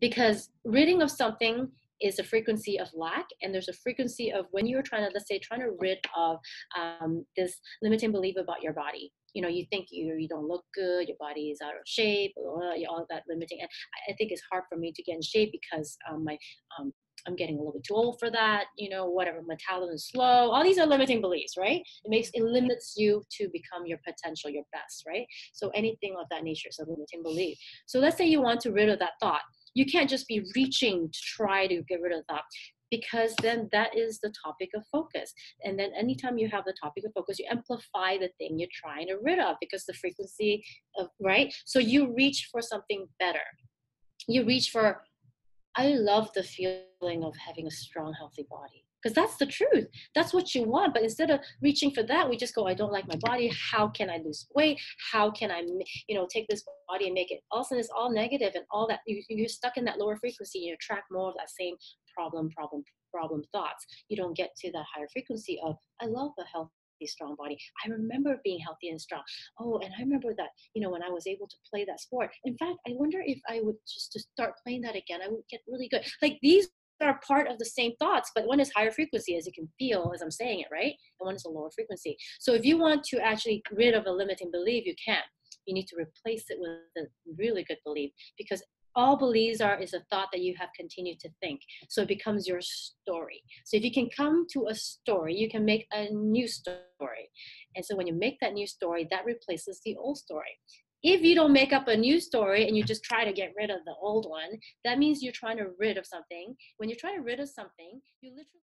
because ridding of something is a frequency of lack and there's a frequency of when you're trying to let's say trying to rid of um, this limiting belief about your body you know you think you you don't look good your body is out of shape all that limiting and i think it's hard for me to get in shape because um, my um, I'm getting a little bit too old for that, you know, whatever, metabolism is slow. All these are limiting beliefs, right? It makes it limits you to become your potential, your best, right? So anything of that nature is a limiting belief. So let's say you want to rid of that thought. You can't just be reaching to try to get rid of that because then that is the topic of focus. And then anytime you have the topic of focus, you amplify the thing you're trying to rid of because the frequency of, right? So you reach for something better. You reach for, I love the feeling of having a strong, healthy body because that's the truth. That's what you want but instead of reaching for that we just go i don't like my body. How can i lose weight? How can i you know take this body and make it also it's all negative and all that you, you're stuck in that lower frequency you attract more of that same problem problem problem thoughts. You don't get to that higher frequency of i love a healthy strong body. I remember being healthy and strong. Oh, and I remember that, you know, when I was able to play that sport. In fact, I wonder if I would just to start playing that again, I would get really good. Like these are part of the same thoughts, but one is higher frequency, as you can feel as I'm saying it, right? And one is a lower frequency. So if you want to actually rid of a limiting belief, you can. You need to replace it with a really good belief because all beliefs are is a thought that you have continued to think. So it becomes your story. So if you can come to a story, you can make a new story. And so when you make that new story, that replaces the old story. If you don't make up a new story and you just try to get rid of the old one, that means you're trying to rid of something. When you're trying to rid of something, you literally